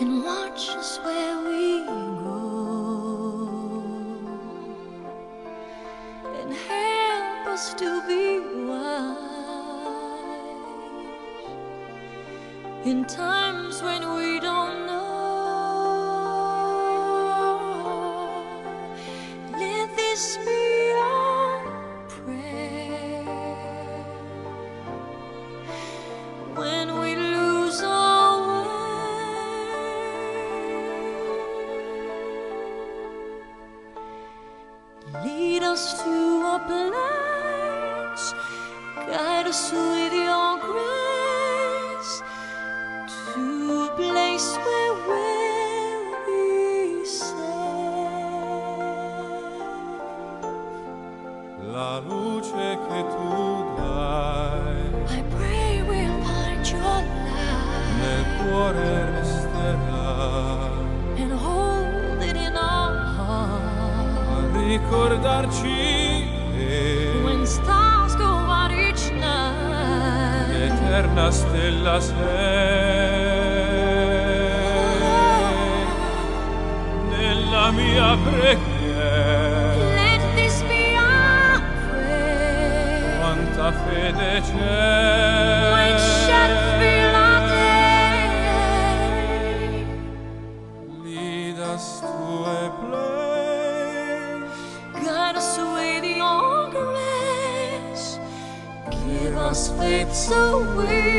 us where we go and help us to be wise in times when we don't know. Let this be us to a place, guide us with your grace to a place where we'll be safe. La luce che tu dai I pray we'll find your light nel cuore ricordarci When stars go out each night, l'eterna stella sei. Nella mia preghiera. Let this be our prayer. quanta fede c'è Give us faith so we'll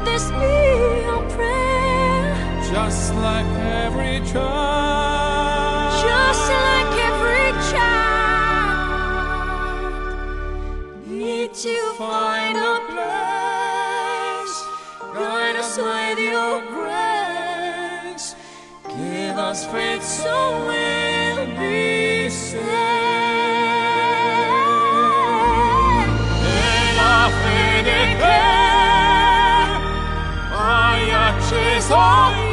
Let this be our prayer. Just like every child, Just like every child, need to find a place. Guide us with your grace. Give us faith so we'll be saved. Acceso